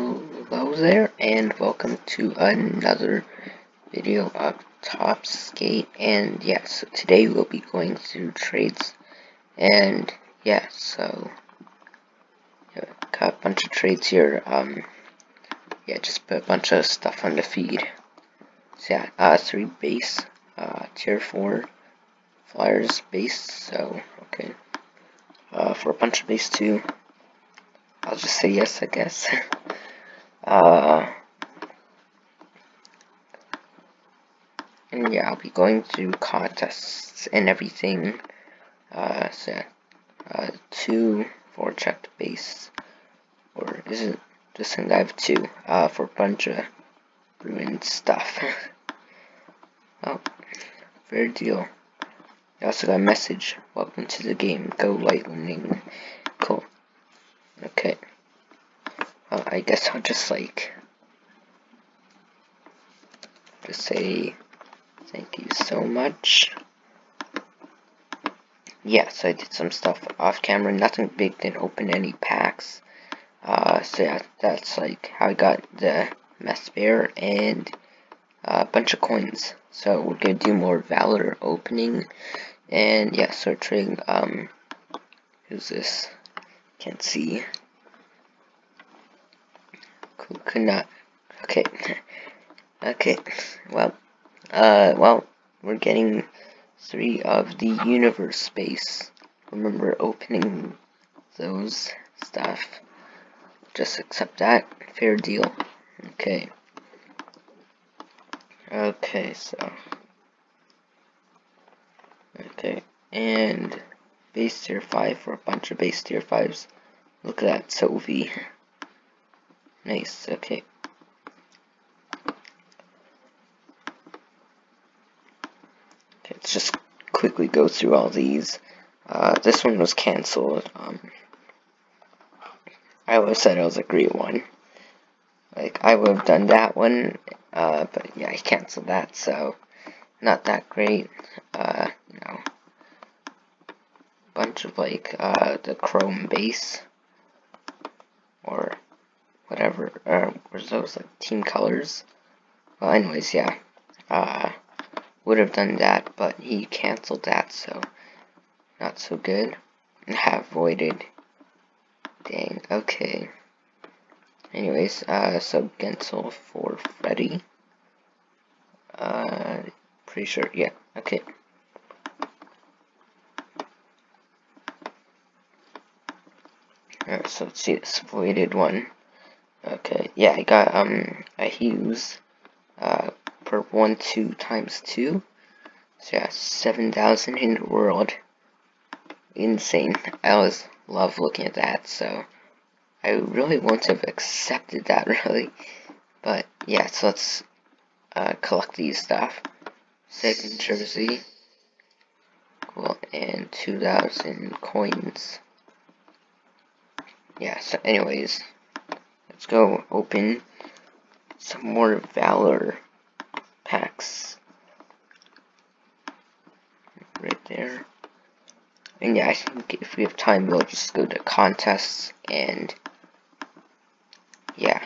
Hello there, and welcome to another video of Topps Skate. And yeah, so today we'll be going through trades. And yeah, so yeah, got a bunch of trades here. Um, yeah, just put a bunch of stuff on the feed. So yeah, uh, three base, uh, tier four flyers base. So okay, uh, for a bunch of base two. I'll just say yes, I guess. uh, and yeah, I'll be going through contests and everything. Uh, so uh, two for checked base, or is it just think I have two, uh, for a bunch of ruined stuff. oh, fair deal. I also got a message. Welcome to the game. Go lightning. Cool. Okay. Well, I guess I'll just like just say thank you so much. Yes, I did some stuff off camera. Nothing big. Didn't open any packs. Uh, so yeah, that's like how I got the mess bear and a bunch of coins. So we're gonna do more Valor opening, and yeah, searching. Um, who's this? Can't see. Could not. Okay. okay. Well. Uh. Well. We're getting three of the universe space. Remember opening those stuff. Just accept that. Fair deal. Okay. Okay, so. Okay. And base tier 5 for a bunch of base tier 5s. Look at that, Sovi. Nice, okay. Okay, let's just quickly go through all these. Uh, this one was cancelled. Um, I always said it was a great one. Like, I would have done that one, uh, but yeah, I canceled that, so not that great. Uh, you know, bunch of like uh, the chrome base or whatever. Uh, was those like team colors? Well, anyways, yeah. Uh, would have done that, but he canceled that, so not so good. Have voided. Dang. Okay. Anyways, uh, so Guentzel for Freddy. Uh, pretty sure. Yeah. Okay. Alright, so let's see this voided one. Okay, yeah, I got um a Hughes uh per one two times two. So yeah, seven thousand in the world. Insane. I always love looking at that, so I really wouldn't have accepted that really. But yeah, so let's uh, collect these stuff. Second jersey. Cool, and 2,000 coins yeah, so anyways, let's go open some more Valor packs. Right there. And yeah, I think if we have time, we'll just go to contests and yeah.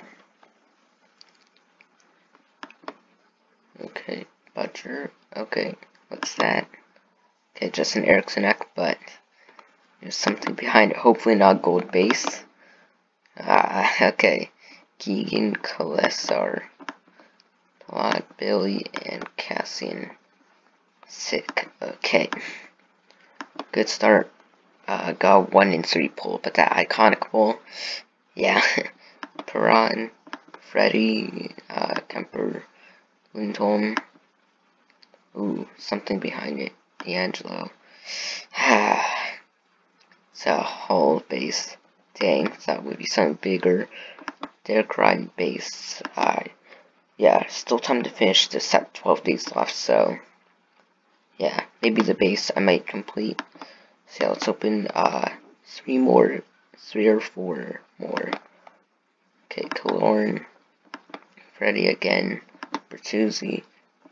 Okay, Butcher. Okay, what's that? Okay, just an Eriksson Ek, but there's something behind it. Hopefully not gold base. Ah, okay. Keegan, Kolesar, Todd, Billy, and Kassian. Sick. Okay. Good start. Uh, got one in three pull, but that iconic pull, yeah. Perron, Freddy, uh, Kemper, Lindholm. Ooh, something behind it. DeAngelo. It's a whole base. Dang, that would be something bigger. Their grind base. Uh, yeah, still time to finish the set 12 days left, so yeah, maybe the base I might complete. So yeah, let's open uh three more, three or four more. Okay, Kalorn, Freddy again, Bertuzzi,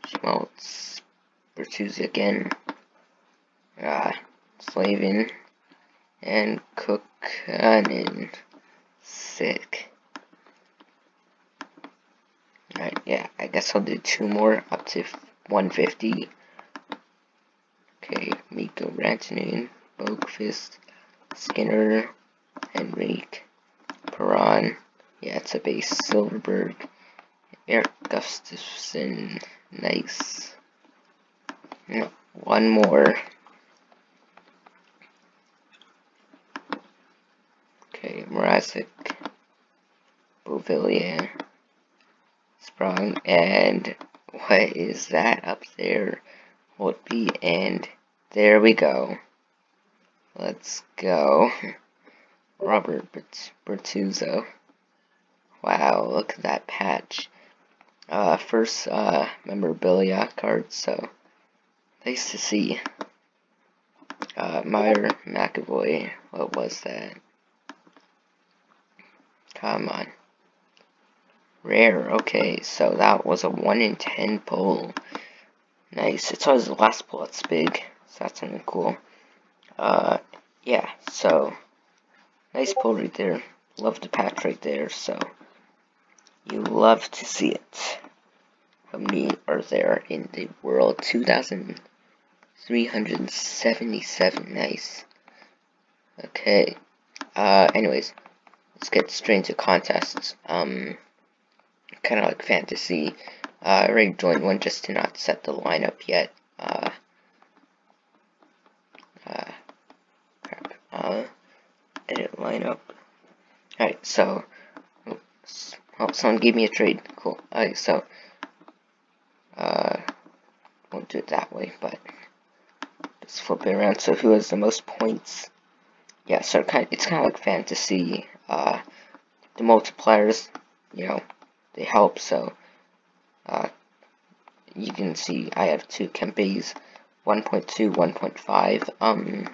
Schmaltz, Bertuzzi again, uh, Slavin, and Cook Sick. Alright, yeah, I guess I'll do two more up to 150. Okay, Mikko Rantanen, Boqvist, Skinner, Henrique, Perron. Yeah, it's a base. Silfverberg, Erik Gustafsson, nice. one more. Okay, Mrazek, Beauvillier, Sprong, and what is that up there? Holtby, and there we go. Let's go. Robert Bortuzzo. Wow, look at that patch. Uh, first uh, memorabilia card, so nice to see. Uh, Meier McAvoy, what was that? Come on. Rare, okay, so that was a 1 in 10 pull. Nice, it's always the last pull that's big, so that's something cool. Uh, yeah, so, nice pull right there. Love the patch right there, so, you love to see it. How many are there in the world? 2,377, nice. Okay, uh, anyways, let's get straight into contests. Um, kind of like fantasy. Uh, I already joined one just to not set the lineup yet. Uh, uh, crap. Uh, edit lineup. Alright, so, oops, oh, someone gave me a trade. Cool. Alright, so, uh, won't do it that way, but just flip it around. So, who has the most points? Yeah, so kind it's kind of like fantasy. Uh, the multipliers, you know, they help. So uh, you can see I have two Kempes, 1.2, 1.5. Um,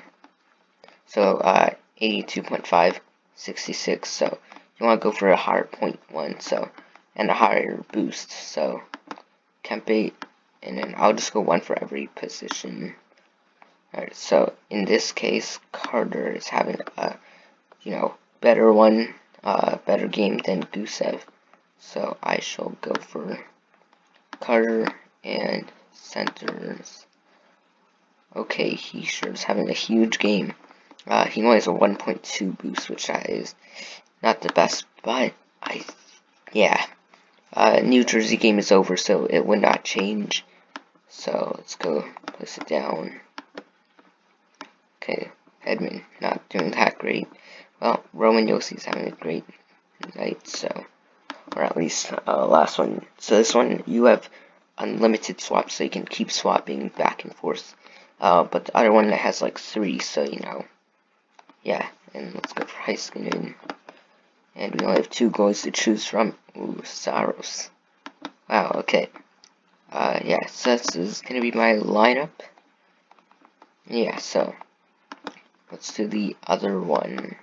so uh, 82.5, 66. So you want to go for a higher point one. So and a higher boost. So Kempe, and then I'll just go one for every position. Alright, so in this case, Carter is having a, you know, better one, uh, better game than Gusev. So I shall go for Carter and centers. Okay, he sure is having a huge game. Uh, he only has a 1.2 boost, which is not the best, but I, yeah. Uh, New Jersey game is over, so it would not change. So let's go place it down. Edmund not doing that great. Well, Roman Josi's having a great night, so or at least uh, last one. So this one, you have unlimited swaps, so you can keep swapping back and forth. Uh, but the other one that has like three, so you know, yeah. And let's go for high Heiskanen. And we only have two goals to choose from. Ooh, Saros. Wow, okay. Uh, yeah, so this is gonna be my lineup. Yeah, so let's do the other one.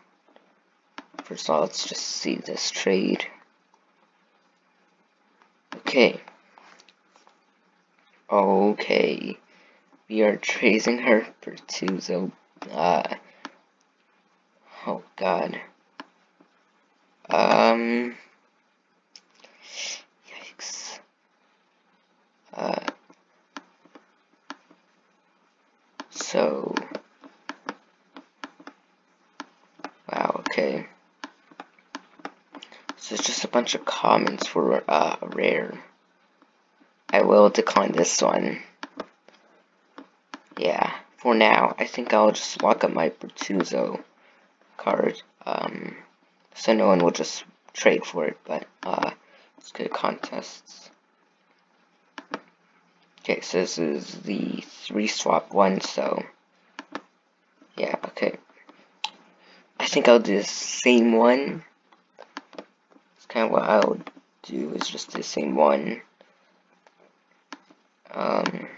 First of all, let's just see this trade. Okay. Okay. We are tracing her for two, so, uh, oh god. Um, yikes. Uh, so, wow, okay. So it's just a bunch of comments for uh, rare. I will decline this one. Yeah, for now, I think I'll just lock up my Bortuzzo card. Um, so no one will just trade for it, but uh, let's go to contests. Okay, so this is the three swap one, so yeah, okay. I think I'll do the same one of what I'll do is just the same one. Um,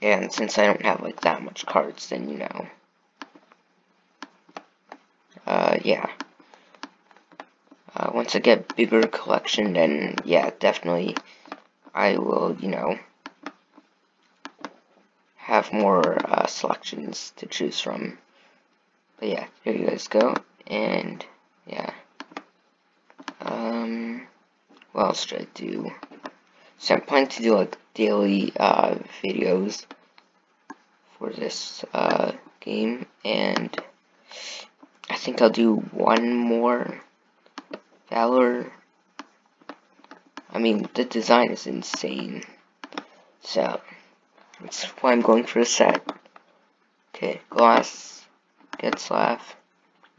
and since I don't have like that much cards, then you know. Uh, yeah. Uh, once I get bigger collection, then yeah, definitely I will, you know, have more uh, selections to choose from. But yeah, here you guys go, and yeah. Um, what else should I do? So I'm planning to do like daily uh, videos for this uh, game, and I think I'll do one more Valor. I mean, the design is insane. So, that's why I'm going for a set. Okay, glass, Getzlaf.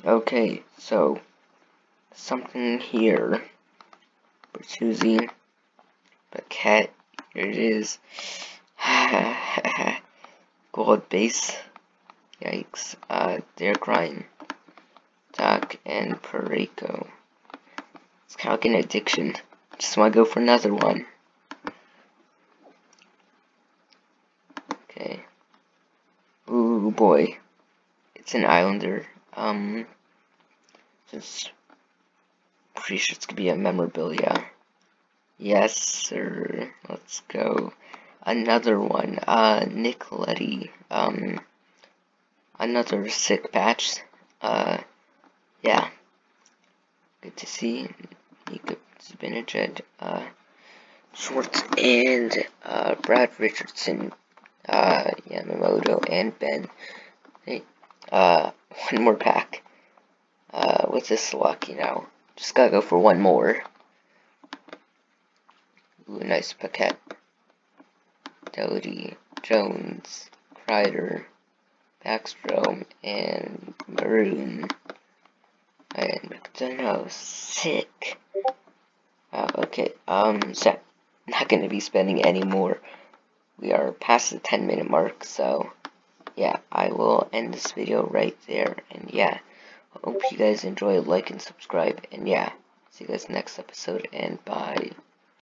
Okay, so, something here. Bertuzzi. Paquette. Here it is. Gold base. Yikes. Uh, they're crying. Doc and Parayko. It's kind of like an addiction. Just want to go for another one. Okay. Ooh boy. It's an Islander. Um, just pretty sure it's gonna be a memorabilia. Yes, sir. Let's go. Another one. Uh, Nick Leddy. Um, another sick patch. Uh, yeah. Good to see. Nico Zibanejad, uh, Schwartz, and, uh, Brad Richardson, uh, Yamamoto, and Ben. Hey, uh, one more pack. Uh, with this luck, you know. Just gotta go for one more. Ooh, nice paquette. Doughty, Jones, Kreider, Backstrom, and Maroon. And McDonagh, sick. Uh, okay, um, so not gonna be spending any more. We are past the 10 minute mark, so yeah, I will end this video right there. And yeah, hope you guys enjoy, like, and subscribe. And yeah, see you guys next episode, and bye.